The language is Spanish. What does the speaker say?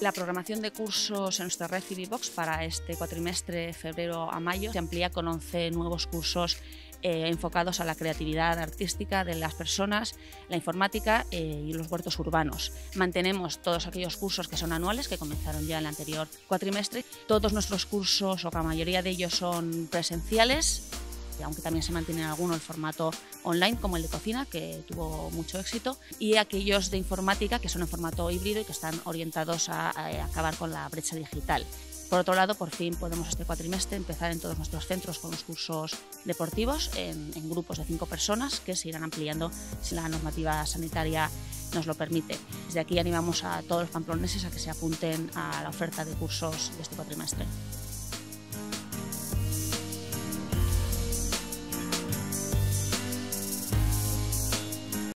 La programación de cursos en nuestra red Civibox para este cuatrimestre febrero a mayo se amplía con 11 nuevos cursos eh, enfocados a la creatividad artística de las personas, la informática eh, y los huertos urbanos. Mantenemos todos aquellos cursos que son anuales, que comenzaron ya en el anterior cuatrimestre. Todos nuestros cursos, o la mayoría de ellos, son presenciales aunque también se mantiene alguno el formato online, como el de cocina, que tuvo mucho éxito, y aquellos de informática, que son en formato híbrido y que están orientados a, acabar con la brecha digital. Por otro lado, por fin podemos este cuatrimestre empezar en todos nuestros centros con los cursos deportivos en, en, grupos de cinco personas que se irán ampliando si la normativa sanitaria nos lo permite. Desde aquí animamos a todos los pamploneses a que se apunten a la oferta de cursos de este cuatrimestre.